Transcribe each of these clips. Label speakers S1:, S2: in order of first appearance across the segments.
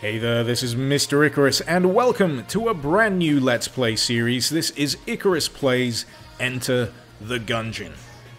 S1: Hey there, this is Mr. Icarus, and welcome to a brand new Let's Play series. This is Icarus Plays Enter the Gungeon.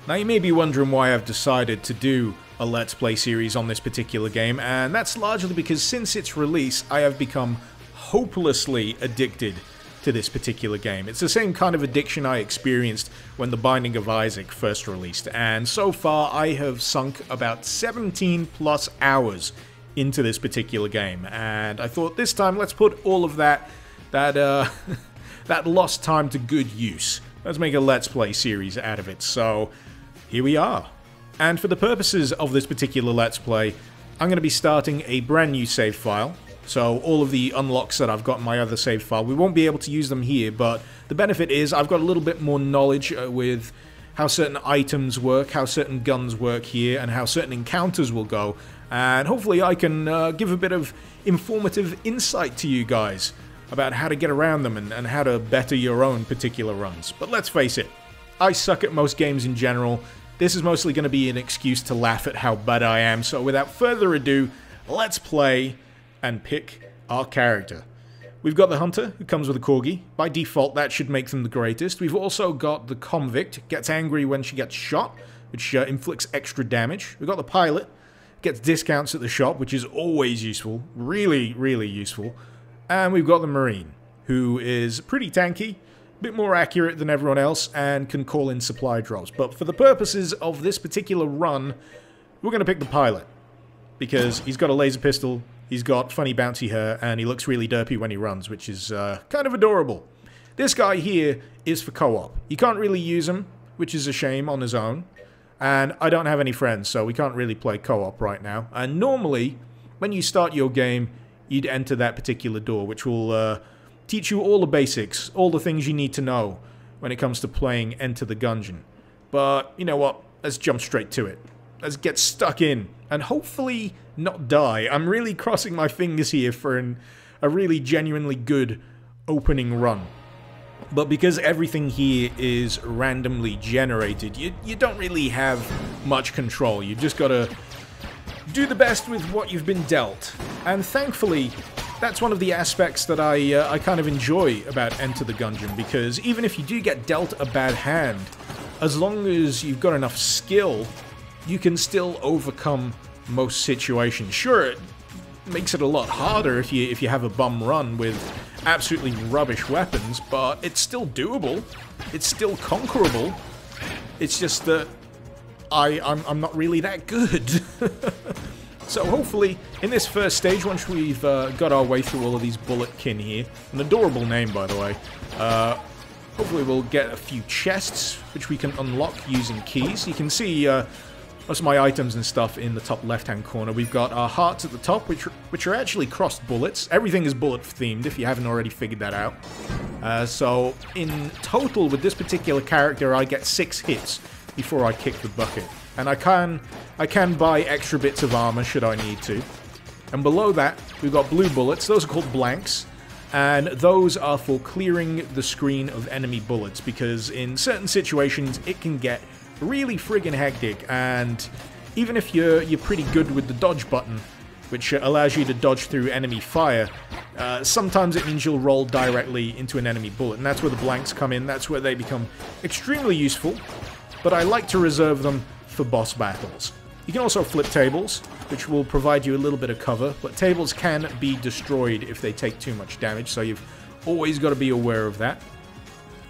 S1: Now, you may be wondering why I've decided to do a Let's Play series on this particular game, and that's largely because since its release, I have become hopelessly addicted to this particular game. It's the same kind of addiction I experienced when The Binding of Isaac first released, and so far I have sunk about 17 plus hours into this particular game. And I thought this time let's put all of that that uh, that lost time to good use. Let's make a let's play series out of it. So here we are. And for the purposes of this particular let's play, I'm going to be starting a brand new save file. So all of the unlocks that I've got in my other save file, we won't be able to use them here, but the benefit is I've got a little bit more knowledge uh, with how certain items work, how certain guns work here, and how certain encounters will go. And hopefully I can uh, give a bit of informative insight to you guys about how to get around them and, and how to better your own particular runs. But let's face it, I suck at most games in general. This is mostly going to be an excuse to laugh at how bad I am, so without further ado, let's play and pick our character. We've got the Hunter, who comes with a Corgi. By default, that should make them the greatest. We've also got the Convict, gets angry when she gets shot, which uh, inflicts extra damage. We've got the Pilot, gets discounts at the shop, which is always useful. Really, really useful. And we've got the Marine, who is pretty tanky, a bit more accurate than everyone else, and can call in supply drops. But for the purposes of this particular run, we're going to pick the Pilot. Because he's got a laser pistol, he's got funny bouncy hair, and he looks really derpy when he runs, which is uh, kind of adorable. This guy here is for co-op. You can't really use him, which is a shame on his own. And I don't have any friends, so we can't really play co-op right now. And normally, when you start your game, you'd enter that particular door, which will uh, teach you all the basics, all the things you need to know when it comes to playing Enter the Gungeon. But, you know what? Let's jump straight to it. Let's get stuck in, and hopefully not die. I'm really crossing my fingers here for an, a really genuinely good opening run. But because everything here is randomly generated, you, you don't really have much control. You've just got to do the best with what you've been dealt. And thankfully, that's one of the aspects that I, uh, I kind of enjoy about Enter the Gungeon, because even if you do get dealt a bad hand, as long as you've got enough skill, you can still overcome most situations. Sure, it makes it a lot harder if you if you have a bum run with absolutely rubbish weapons, but it's still doable. It's still conquerable. It's just that I, I'm, I'm not really that good. so hopefully, in this first stage, once we've uh, got our way through all of these bulletkin here, an adorable name, by the way, uh, hopefully we'll get a few chests, which we can unlock using keys. You can see uh, of my items and stuff in the top left-hand corner. We've got our hearts at the top, which, which are actually crossed bullets. Everything is bullet-themed, if you haven't already figured that out. Uh, so, in total, with this particular character, I get six hits before I kick the bucket. And I can, I can buy extra bits of armor should I need to. And below that, we've got blue bullets. Those are called blanks. And those are for clearing the screen of enemy bullets, because in certain situations, it can get really friggin' hectic, and even if you're you're pretty good with the dodge button, which allows you to dodge through enemy fire, uh, sometimes it means you'll roll directly into an enemy bullet, and that's where the blanks come in, that's where they become extremely useful, but I like to reserve them for boss battles. You can also flip tables, which will provide you a little bit of cover, but tables can be destroyed if they take too much damage, so you've always got to be aware of that.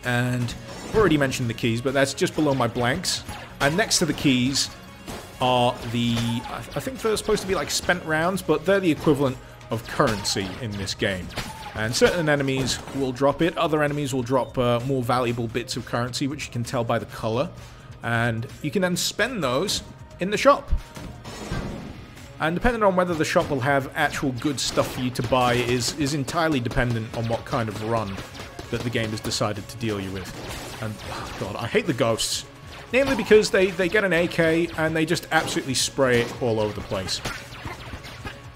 S1: And I've already mentioned the keys, but that's just below my blanks. And next to the keys are the... I think they're supposed to be like spent rounds, but they're the equivalent of currency in this game. And certain enemies will drop it, other enemies will drop uh, more valuable bits of currency, which you can tell by the color. And you can then spend those in the shop. And depending on whether the shop will have actual good stuff for you to buy is, is entirely dependent on what kind of run that the game has decided to deal you with. And, oh god, I hate the ghosts. Namely because they, they get an AK and they just absolutely spray it all over the place.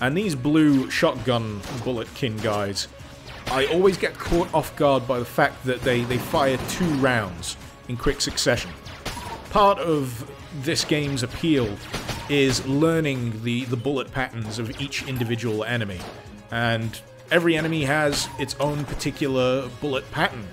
S1: And these blue shotgun bulletkin guys, I always get caught off guard by the fact that they, they fire two rounds in quick succession. Part of this game's appeal is learning the, the bullet patterns of each individual enemy. And every enemy has its own particular bullet pattern.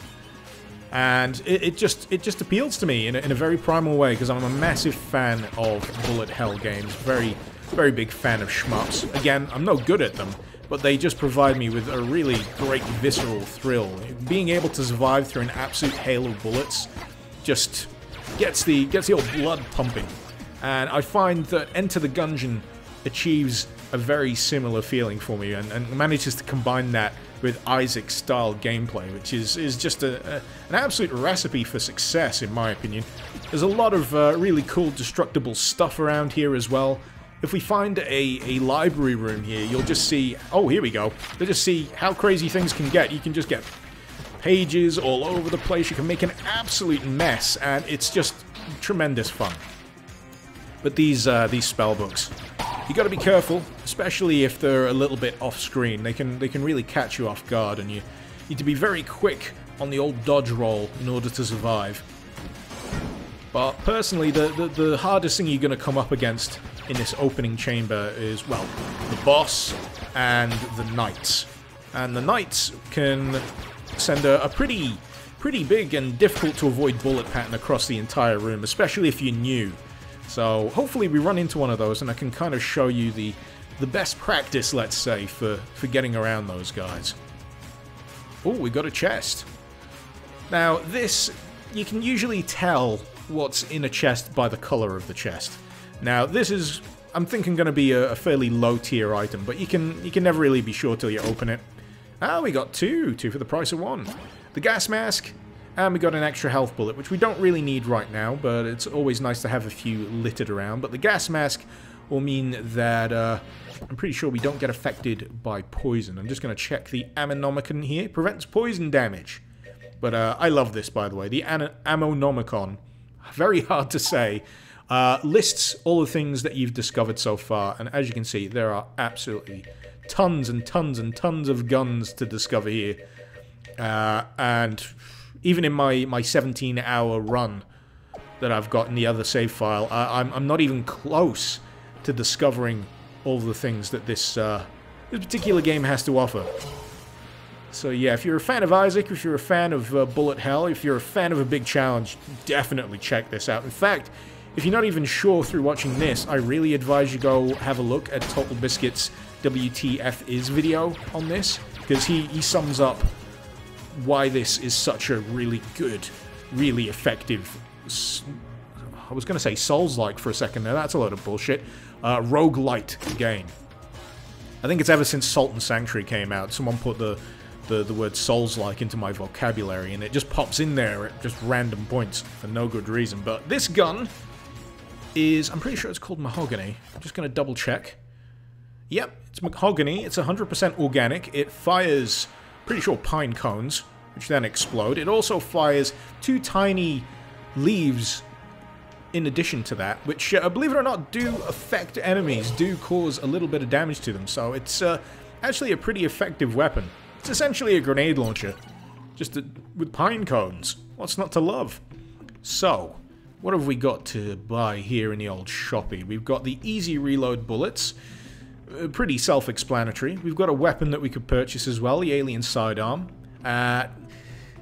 S1: And it, it just it just appeals to me in a, in a very primal way because I'm a massive fan of bullet hell games. Very, very big fan of shmups. Again, I'm no good at them, but they just provide me with a really great visceral thrill. Being able to survive through an absolute hail of bullets just gets the gets the old blood pumping. And I find that Enter the Gungeon achieves a very similar feeling for me and, and manages to combine that with Isaac style gameplay, which is, is just a, a, an absolute recipe for success, in my opinion. There's a lot of uh, really cool destructible stuff around here as well. If we find a, a library room here, you'll just see... Oh, here we go. You'll just see how crazy things can get. You can just get pages all over the place. You can make an absolute mess, and it's just tremendous fun. But these uh, these spell books, you got to be careful, especially if they're a little bit off screen. They can they can really catch you off guard, and you need to be very quick on the old dodge roll in order to survive. But personally, the, the, the hardest thing you're going to come up against in this opening chamber is, well, the boss and the knights. And the knights can send a, a pretty pretty big and difficult to avoid bullet pattern across the entire room, especially if you're new. So hopefully we run into one of those and I can kind of show you the, the best practice, let's say, for, for getting around those guys. Oh, we got a chest. Now, this, you can usually tell what's in a chest by the color of the chest. Now, this is, I'm thinking, going to be a, a fairly low-tier item, but you can you can never really be sure till you open it. Ah, we got two, two for the price of one. The gas mask, and we got an extra health bullet, which we don't really need right now, but it's always nice to have a few littered around. But the gas mask will mean that uh, I'm pretty sure we don't get affected by poison. I'm just going to check the Ammonomicon here. Prevents poison damage. But uh, I love this, by the way. The An Ammonomicon, very hard to say, uh, lists all the things that you've discovered so far. And as you can see, there are absolutely tons and tons and tons of guns to discover here. Uh, and even in my, my 17 hour run that I've got in the other save file, I, I'm, I'm not even close to discovering all the things that this, uh, this particular game has to offer. So yeah, if you're a fan of Isaac, if you're a fan of uh, Bullet Hell, if you're a fan of a big challenge, definitely check this out. In fact, if you're not even sure through watching this, I really advise you go have a look at Total Biscuit's WTF is video on this, because he, he sums up why this is such a really good, really effective. I was going to say Souls-like for a second there. That's a load of bullshit. Uh, rogue-lite game. I think it's ever since Salt and Sanctuary came out, someone put the the, the word Souls-like into my vocabulary, and it just pops in there at just random points for no good reason. But this gun is, I'm pretty sure it's called Mahogany. I'm just going to double check. Yep, it's Mahogany. It's 100% organic. It fires pretty sure pine cones, which then explode. It also fires two tiny leaves in addition to that, which, uh, believe it or not, do affect enemies, do cause a little bit of damage to them. So it's uh, actually a pretty effective weapon. It's essentially a grenade launcher, just a, with pine cones. What's not to love? So, what have we got to buy here in the old shoppy? We've got the easy reload bullets, pretty self-explanatory. We've got a weapon that we could purchase as well, the Alien Sidearm. Uh,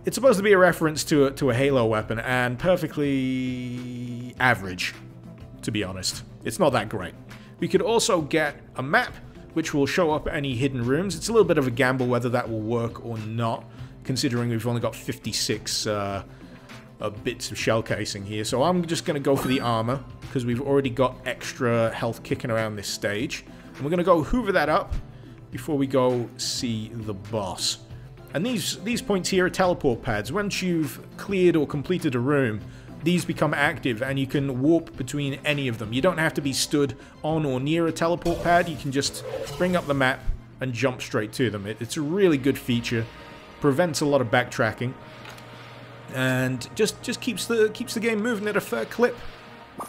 S1: it's supposed to be a reference to a, to a Halo weapon, and perfectly average, to be honest. It's not that great. We could also get a map, which will show up any hidden rooms. It's a little bit of a gamble whether that will work or not, considering we've only got 56 uh, uh, bits of shell casing here. So I'm just going to go for the armor, because we've already got extra health kicking around this stage. And we're going to go hoover that up before we go see the boss. And these, these points here are teleport pads. Once you've cleared or completed a room, these become active and you can warp between any of them. You don't have to be stood on or near a teleport pad. You can just bring up the map and jump straight to them. It, it's a really good feature. Prevents a lot of backtracking. And just, just keeps the keeps the game moving at a fair clip. So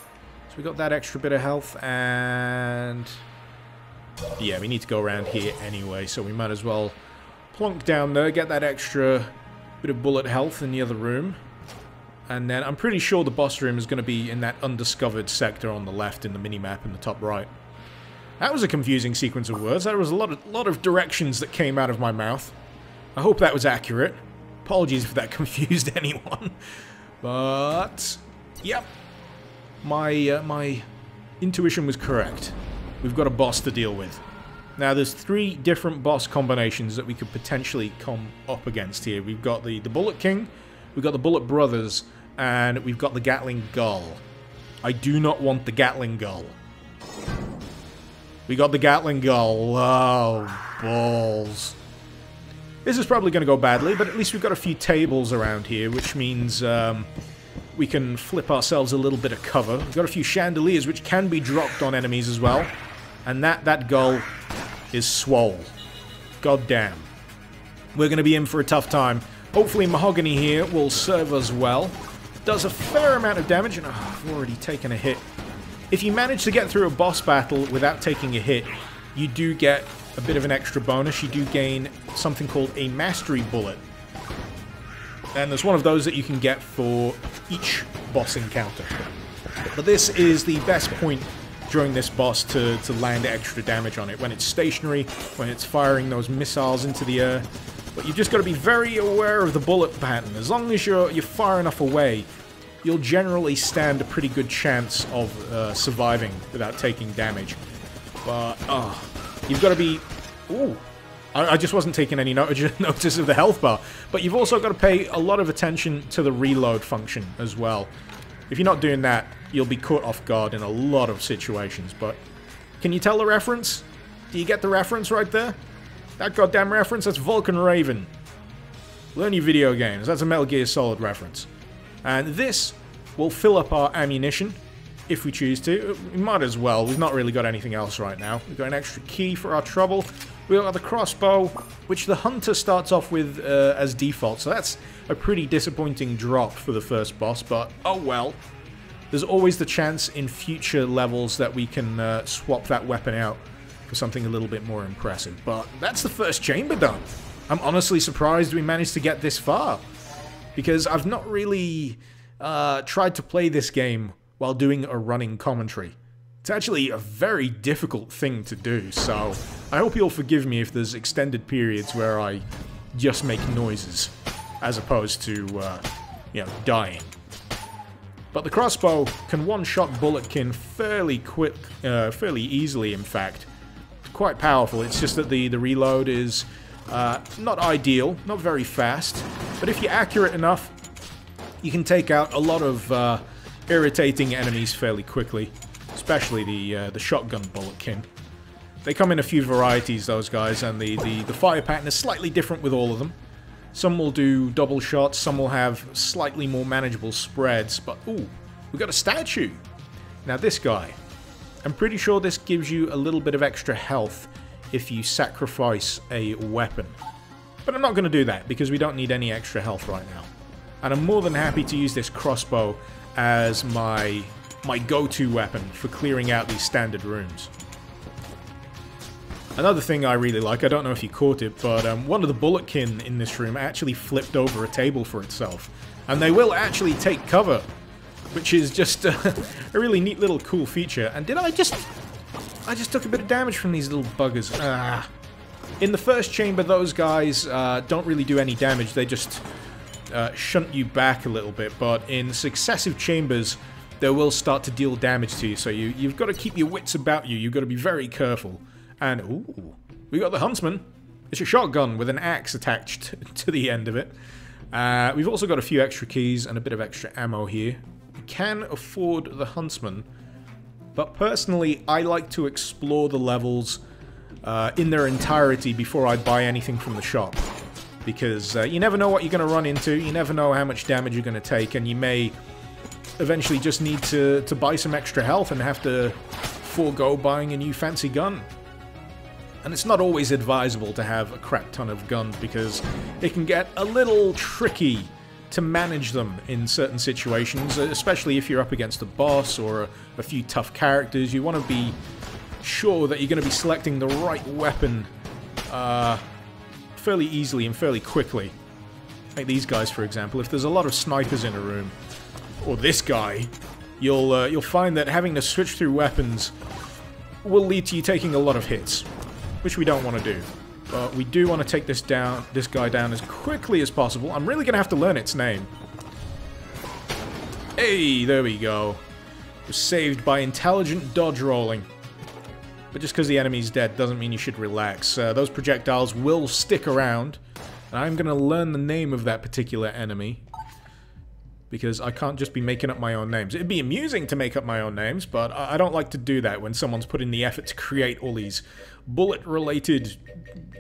S1: we got that extra bit of health and yeah, we need to go around here anyway, so we might as well plonk down there, get that extra bit of bullet health in the other room. And then I'm pretty sure the boss room is going to be in that undiscovered sector on the left in the minimap in the top right. That was a confusing sequence of words. There was a lot of, lot of directions that came out of my mouth. I hope that was accurate. Apologies if that confused anyone. But, yep. My, uh, my intuition was correct. We've got a boss to deal with. Now, there's three different boss combinations that we could potentially come up against here. We've got the, the Bullet King, we've got the Bullet Brothers, and we've got the Gatling Gull. I do not want the Gatling Gull. We got the Gatling Gull. Oh, balls. This is probably going to go badly, but at least we've got a few tables around here, which means um, we can flip ourselves a little bit of cover. We've got a few chandeliers, which can be dropped on enemies as well. And that, that Gull is swole. God damn. We're going to be in for a tough time. Hopefully Mahogany here will serve us well. Does a fair amount of damage, and oh, I've already taken a hit if you manage to get through a boss battle without taking a hit, you do get a bit of an extra bonus. You do gain something called a Mastery Bullet. And there's one of those that you can get for each boss encounter. But this is the best point during this boss to, to land extra damage on it. When it's stationary, when it's firing those missiles into the air. But you've just got to be very aware of the bullet pattern. As long as you're, you're far enough away, you'll generally stand a pretty good chance of uh, surviving without taking damage. But, oh, you've got to be... Ooh, I, I just wasn't taking any notice of the health bar. But you've also got to pay a lot of attention to the reload function as well. If you're not doing that, you'll be caught off guard in a lot of situations. But can you tell the reference? Do you get the reference right there? That goddamn reference? That's Vulcan Raven. Learn your video games. That's a Metal Gear Solid reference. And this will fill up our ammunition if we choose to. We might as well. We've not really got anything else right now. We've got an extra key for our trouble. We've got the crossbow, which the hunter starts off with uh, as default. So that's a pretty disappointing drop for the first boss, but oh well. There's always the chance in future levels that we can uh, swap that weapon out for something a little bit more impressive. But that's the first chamber done. I'm honestly surprised we managed to get this far because I've not really uh, tried to play this game while doing a running commentary. It's actually a very difficult thing to do, so I hope you'll forgive me if there's extended periods where I just make noises, as opposed to, uh, you know, dying. But the crossbow can one-shot Bulletkin fairly quick, uh, fairly easily, in fact. It's quite powerful, it's just that the, the reload is uh, not ideal, not very fast, but if you're accurate enough, you can take out a lot of uh, irritating enemies fairly quickly, especially the uh, the shotgun bulletkin. They come in a few varieties, those guys, and the, the, the fire pattern is slightly different with all of them. Some will do double shots, some will have slightly more manageable spreads, but ooh, we got a statue. Now this guy, I'm pretty sure this gives you a little bit of extra health if you sacrifice a weapon. But I'm not going to do that because we don't need any extra health right now. And I'm more than happy to use this crossbow as my my go-to weapon for clearing out these standard rooms. Another thing I really like, I don't know if you caught it, but um, one of the bulletkin in this room actually flipped over a table for itself. And they will actually take cover, which is just uh, a really neat little cool feature. And did I just I just took a bit of damage from these little buggers. Ah. In the first chamber, those guys uh, don't really do any damage. They just uh, shunt you back a little bit. But in successive chambers, they will start to deal damage to you. So you, you've got to keep your wits about you. You've got to be very careful. And, ooh, we got the Huntsman. It's a shotgun with an axe attached to the end of it. Uh, we've also got a few extra keys and a bit of extra ammo here. We can afford the Huntsman but personally, I like to explore the levels uh, in their entirety before I buy anything from the shop. Because uh, you never know what you're going to run into, you never know how much damage you're going to take, and you may eventually just need to, to buy some extra health and have to forego buying a new fancy gun. And it's not always advisable to have a crap ton of guns because it can get a little tricky to manage them in certain situations, especially if you're up against a boss or a, a few tough characters. You want to be sure that you're going to be selecting the right weapon uh, fairly easily and fairly quickly. Like these guys, for example. If there's a lot of snipers in a room, or this guy, you'll uh, you'll find that having to switch through weapons will lead to you taking a lot of hits, which we don't want to do. But we do want to take this down, this guy down as quickly as possible. I'm really going to have to learn its name. Hey, there we go. Was saved by intelligent dodge rolling. But just because the enemy's dead doesn't mean you should relax. Uh, those projectiles will stick around. And I'm going to learn the name of that particular enemy because I can't just be making up my own names. It'd be amusing to make up my own names, but I don't like to do that when someone's put in the effort to create all these bullet-related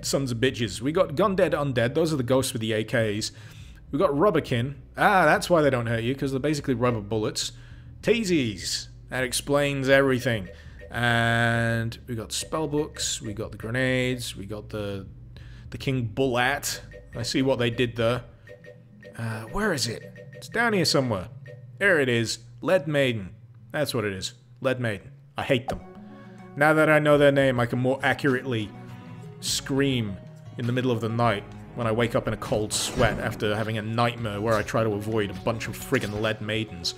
S1: sons of bitches. We got Gundead Undead, those are the ghosts with the AKs. We got Rubberkin. Ah, that's why they don't hurt you, because they're basically rubber bullets. Tazies. That explains everything. And we got spellbooks, we got the grenades, we got the the King Bullet. I see what they did there. Uh, where is it? It's down here somewhere. There it is. Lead Maiden. That's what it is. Lead Maiden. I hate them. Now that I know their name, I can more accurately scream in the middle of the night when I wake up in a cold sweat after having a nightmare where I try to avoid a bunch of friggin' lead maidens.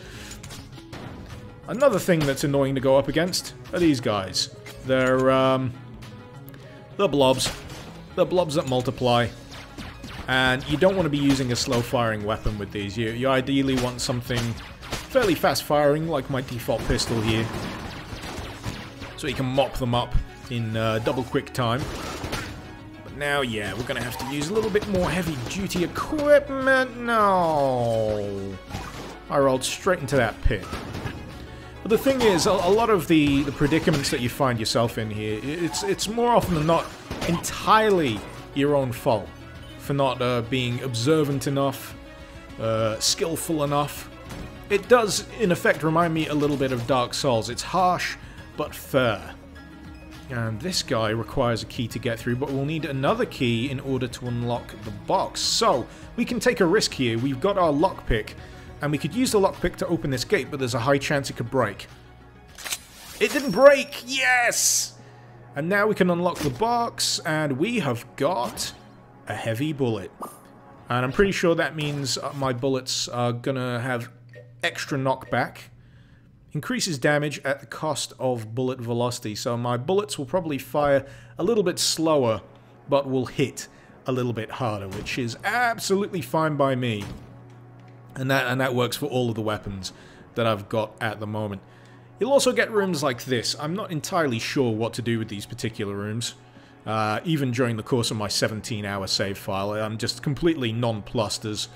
S1: Another thing that's annoying to go up against are these guys. They're, um... They're blobs. They're blobs that multiply. And you don't want to be using a slow-firing weapon with these. You, you ideally want something fairly fast-firing, like my default pistol here. So you can mop them up in uh, double quick time. But now, yeah, we're going to have to use a little bit more heavy-duty equipment. No! I rolled straight into that pit. But the thing is, a, a, lot of the, the predicaments that you find yourself in here, it's, it's more often than not entirely your own fault for not uh, being observant enough, uh, skillful enough. It does, in effect, remind me a little bit of Dark Souls. It's harsh, but fair. And this guy requires a key to get through, but we'll need another key in order to unlock the box. So, we can take a risk here. We've got our lockpick, and we could use the lockpick to open this gate, but there's a high chance it could break. It didn't break! Yes! And now we can unlock the box, and we have got a heavy bullet. And I'm pretty sure that means my bullets are gonna have extra knockback. Increases damage at the cost of bullet velocity, so my bullets will probably fire a little bit slower, but will hit a little bit harder, which is absolutely fine by me. And that, and that works for all of the weapons that I've got at the moment. You'll also get rooms like this. I'm not entirely sure what to do with these particular rooms. Uh, even during the course of my 17 hour save file, I'm just completely nonplussed as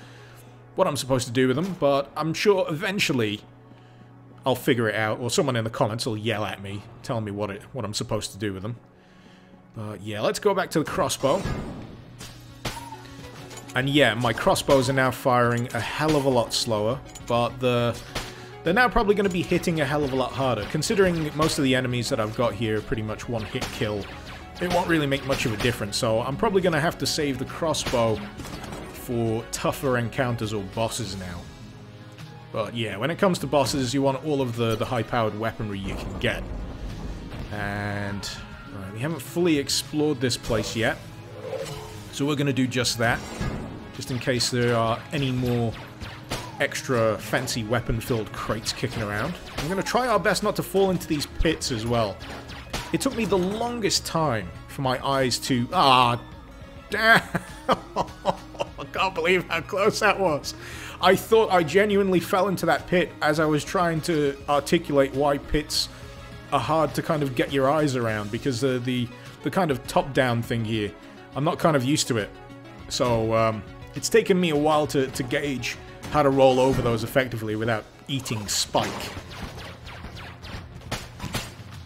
S1: what I'm supposed to do with them, but I'm sure eventually I'll figure it out, or someone in the comments will yell at me, telling me what, it, what I'm supposed to do with them. But yeah, let's go back to the crossbow. And yeah, my crossbows are now firing a hell of a lot slower, but the they're now probably going to be hitting a hell of a lot harder, considering most of the enemies that I've got here are pretty much one-hit kill it won't really make much of a difference, so I'm probably going to have to save the crossbow for tougher encounters or bosses now. But yeah, when it comes to bosses, you want all of the, the high-powered weaponry you can get. And right, we haven't fully explored this place yet, so we're going to do just that, just in case there are any more extra fancy weapon-filled crates kicking around. I'm going to try our best not to fall into these pits as well. It took me the longest time for my eyes to... Ah, damn! I can't believe how close that was. I thought I genuinely fell into that pit as I was trying to articulate why pits are hard to kind of get your eyes around because the the, the kind of top-down thing here, I'm not kind of used to it. So um, it's taken me a while to, to gauge how to roll over those effectively without eating spike.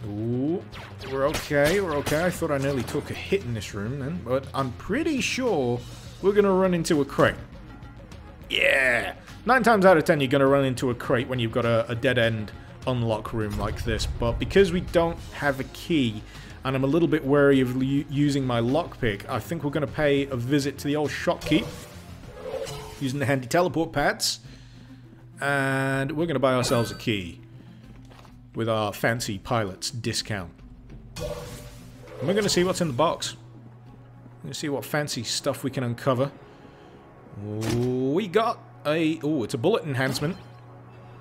S1: Ooh. We're okay, we're okay. I thought I nearly took a hit in this room then, but I'm pretty sure we're gonna run into a crate. Yeah! Nine times out of ten, you're gonna run into a crate when you've got a, a dead-end unlock room like this, but because we don't have a key, and I'm a little bit wary of using my lockpick, I think we're gonna pay a visit to the old shopkeep, using the handy teleport pads, and we're gonna buy ourselves a key with our fancy pilot's discount. And we're going to see what's in the box. We're going to see what fancy stuff we can uncover. We got a... Oh, it's a bullet enhancement.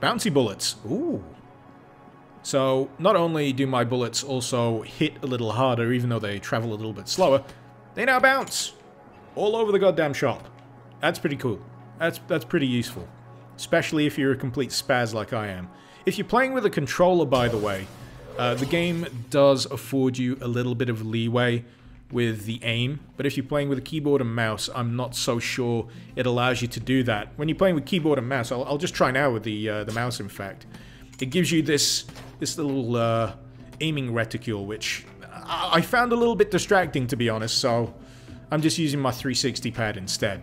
S1: Bouncy bullets. Ooh. So not only do my bullets also hit a little harder, even though they travel a little bit slower, they now bounce all over the goddamn shop. That's pretty cool. That's that's pretty useful, especially if you're a complete spaz like I am. If you're playing with a controller, by the way, uh, the game does afford you a little bit of leeway with the aim, but if you're playing with a keyboard and mouse, I'm not so sure it allows you to do that. When you're playing with keyboard and mouse, I'll, I'll just try now with the uh, the mouse, in fact. It gives you this this little uh, aiming reticule, which I found a little bit distracting, to be honest, so I'm just using my 360 pad instead.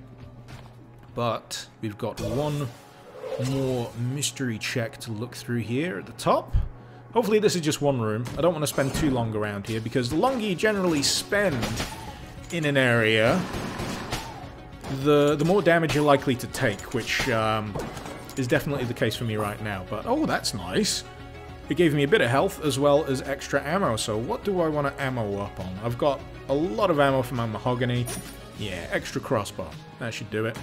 S1: But we've got one more mystery check to look through here at the top. Hopefully this is just one room. I don't want to spend too long around here, because the longer you generally spend in an area, the the more damage you're likely to take, which um, is definitely the case for me right now. But, oh, that's nice. It gave me a bit of health as well as extra ammo, so what do I want to ammo up on? I've got a lot of ammo for my mahogany. Yeah, extra crossbow. That should do it.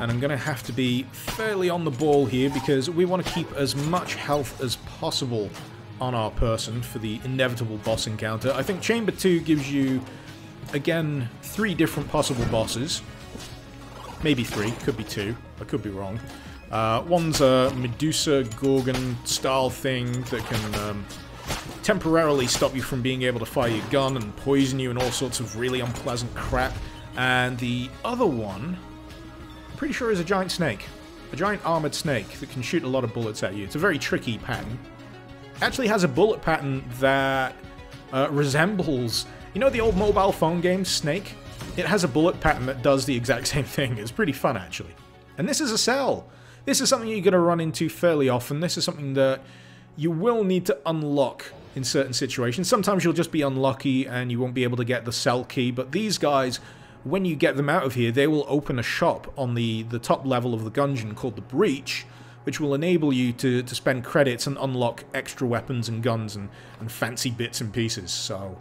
S1: And I'm going to have to be fairly on the ball here because we want to keep as much health as possible on our person for the inevitable boss encounter. I think Chamber 2 gives you, again, three different possible bosses. Maybe three, could be two, I could be wrong. Uh, one's a Medusa Gorgon style thing that can um, temporarily stop you from being able to fire your gun and poison you and all sorts of really unpleasant crap. And the other one, pretty sure is a giant snake. A giant armored snake that can shoot a lot of bullets at you. It's a very tricky pattern. Actually has a bullet pattern that uh, resembles, you know the old mobile phone game Snake? It has a bullet pattern that does the exact same thing. It's pretty fun, actually. And this is a cell. This is something you're going to run into fairly often. This is something that you will need to unlock in certain situations. Sometimes you'll just be unlucky and you won't be able to get the cell key, but these guys, when you get them out of here, they will open a shop on the, the top level of the dungeon called the Breach, which will enable you to, to spend credits and unlock extra weapons and guns and, and fancy bits and pieces. So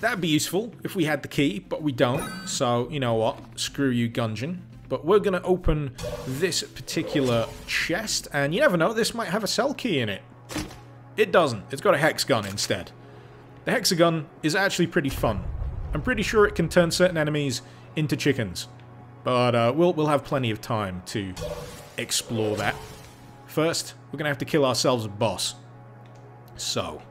S1: That'd be useful if we had the key, but we don't. So, you know what? Screw you, Gungeon. But we're going to open this particular chest, and you never know, this might have a cell key in it. It doesn't. It's got a hex gun instead. The hexagun is actually pretty fun. I'm pretty sure it can turn certain enemies into chickens. But uh, we'll, we'll have plenty of time to explore that. First, we're going to have to kill ourselves a boss. So,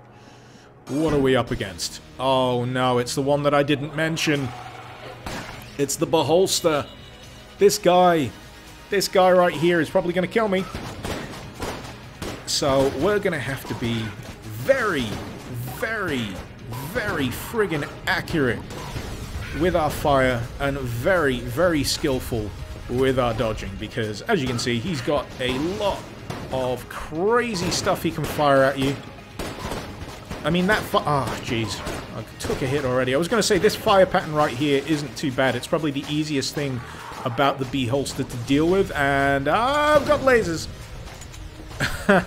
S1: what are we up against? Oh no, it's the one that I didn't mention. It's the Beholster. This guy. This guy right here is probably going to kill me. So we're going to have to be very, very, very friggin' accurate with our fire and very, very skillful with our dodging because as you can see he's got a lot of crazy stuff he can fire at you I mean, that Ah, oh, jeez. I took a hit already. I was going to say, this fire pattern right here isn't too bad. It's probably the easiest thing about the Beholster to deal with. And ah I've got lasers.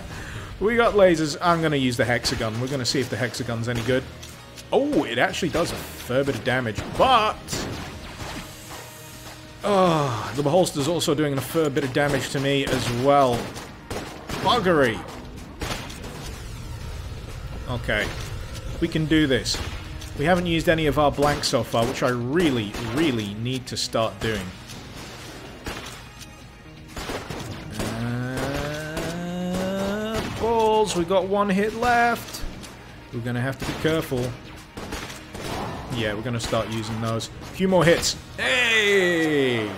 S1: we got lasers. I'm going to use the hexagun. We're going to see if the hexagun's any good. Oh, it actually does a fair bit of damage. But... Oh, the Beholster's also doing a fair bit of damage to me as well. Buggery. Okay. We can do this. We haven't used any of our blanks so far, which I really, really need to start doing. Uh, balls, we got one hit left. We're going to have to be careful. Yeah, we're going to start using those. A few more hits. Hey!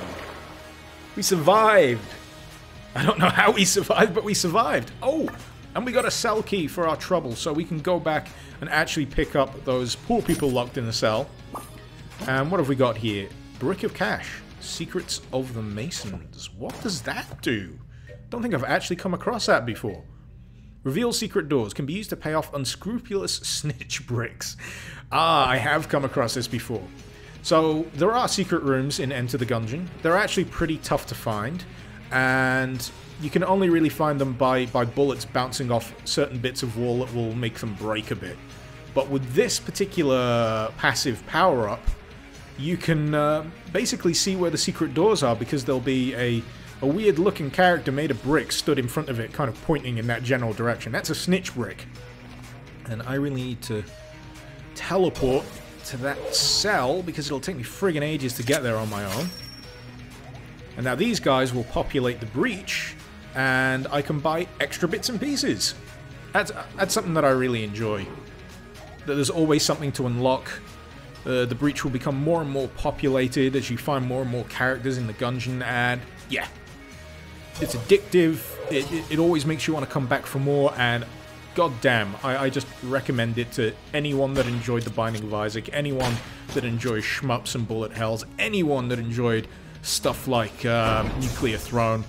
S1: We survived! I don't know how we survived, but we survived. Oh! And we got a cell key for our trouble, so we can go back and actually pick up those poor people locked in the cell. And what have we got here? Brick of Cash. Secrets of the Masons. What does that do? Don't think I've actually come across that before. Reveal secret doors. Can be used to pay off unscrupulous snitch bricks. Ah, I have come across this before. So, there are secret rooms in Enter the Gungeon. They're actually pretty tough to find. And you can only really find them by, by bullets bouncing off certain bits of wall that will make them break a bit. But with this particular passive power-up, you can uh, basically see where the secret doors are because there'll be a, a weird looking character made of brick stood in front of it, kind of pointing in that general direction. That's a snitch brick. And I really need to teleport to that cell because it'll take me friggin' ages to get there on my own. And now these guys will populate the breach and I can buy extra bits and pieces. That's, that's something that I really enjoy. That there's always something to unlock. Uh, the breach will become more and more populated as you find more and more characters in the dungeon, and yeah, it's addictive. It, it, it always makes you want to come back for more, and goddamn, I, I just recommend it to anyone that enjoyed The Binding of Isaac, anyone that enjoys shmups and bullet hells, anyone that enjoyed stuff like um, Nuclear Throne.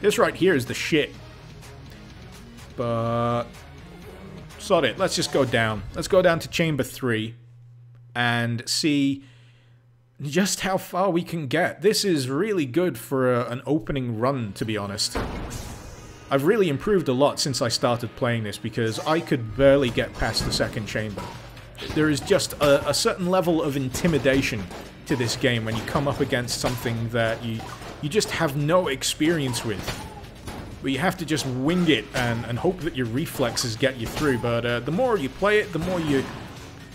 S1: This right here is the shit. But... Sod it. Let's just go down. Let's go down to Chamber 3 and see just how far we can get. This is really good for a, an opening run, to be honest. I've really improved a lot since I started playing this because I could barely get past the second chamber. There is just a, a certain level of intimidation to this game when you come up against something that you you just have no experience with. But you have to just wing it and, and hope that your reflexes get you through. But uh, the more you play it, the more you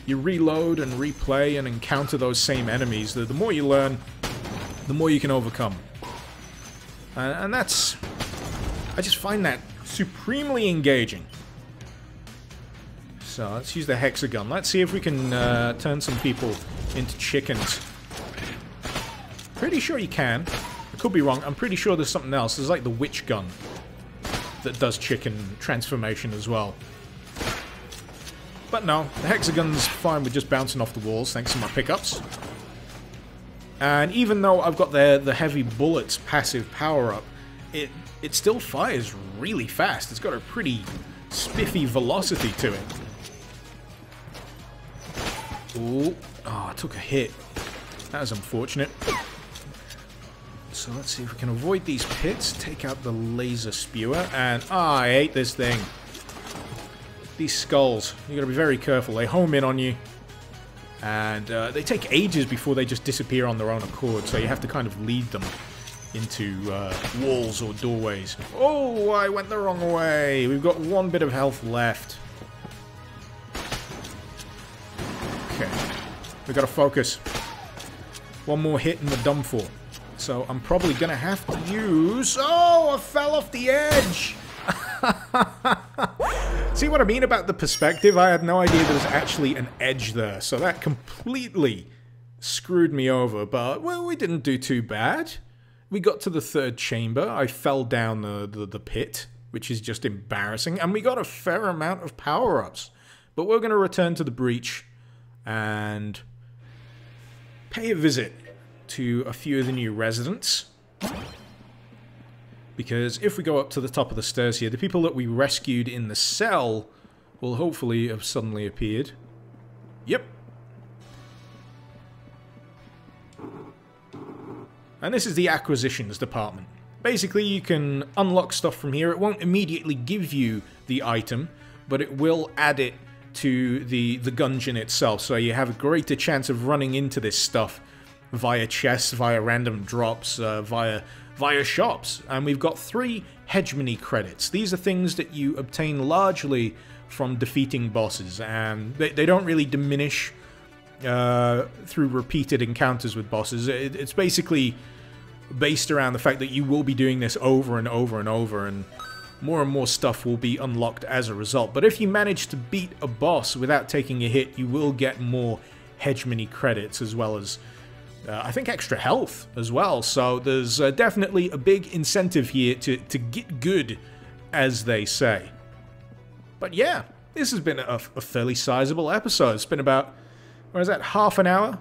S1: you reload and replay and encounter those same enemies. The, the more you learn, the more you can overcome. Uh, and that's... I just find that supremely engaging. So let's use the hexagun. Let's see if we can uh, turn some people into chickens. Pretty sure you can. I could be wrong. I'm pretty sure there's something else. There's like the witch gun that does chicken transformation as well. But no, the hexagun's fine with just bouncing off the walls thanks to my pickups. And even though I've got the, the heavy bullets passive power-up, it, it still fires really fast. It's got a pretty spiffy velocity to it. Ooh. Oh, I took a hit. That was unfortunate. So let's see if we can avoid these pits, take out the laser spewer, and... Ah, oh, I hate this thing. These skulls, you've got to be very careful. They home in on you. And uh, they take ages before they just disappear on their own accord, so you have to kind of lead them into uh, walls or doorways. Oh, I went the wrong way. We've got one bit of health left. Okay. We've got to focus. One more hit and we're done for. So I'm probably going to have to use... Oh, I fell off the edge! See what I mean about the perspective? I had no idea there was actually an edge there, so that completely screwed me over, but, well, we didn't do too bad. We got to the third chamber, I fell down the, the, the pit, which is just embarrassing, and we got a fair amount of power-ups. But we're going to return to the breach and pay a visit to a few of the new residents. Because if we go up to the top of the stairs here, the people that we rescued in the cell will hopefully have suddenly appeared. Yep. And this is the acquisitions department. Basically, you can unlock stuff from here. It won't immediately give you the item, but it will add it to the, the gungeon itself, so you have a greater chance of running into this stuff via chests, via random drops, uh, via via shops. And we've got three hegemony credits. These are things that you obtain largely from defeating bosses, and they, they don't really diminish uh, through repeated encounters with bosses. It, it's basically based around the fact that you will be doing this over and over and over, and more and more stuff will be unlocked as a result. But if you manage to beat a boss without taking a hit, you will get more hegemony credits as well as uh, I think extra health as well. So there's uh, definitely a big incentive here to, to get good, as they say. But yeah, this has been a, a fairly sizable episode. It's been about, what is that, half an hour?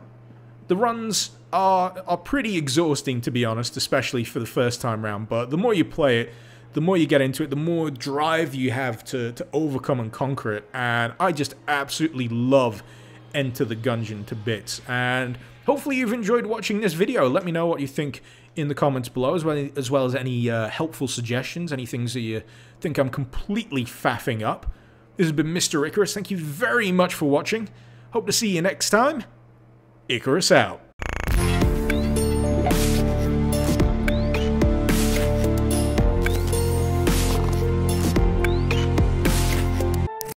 S1: The runs are, are pretty exhausting, to be honest, especially for the first time round. But the more you play it, the more you get into it, the more drive you have to, to overcome and conquer it. And I just absolutely love Enter the Gungeon to bits. And Hopefully you've enjoyed watching this video. Let me know what you think in the comments below, as well as, well as any uh, helpful suggestions, any things that you think I'm completely faffing up. This has been Mr. Icarus. Thank you very much for watching. Hope to see you next time. Icarus out.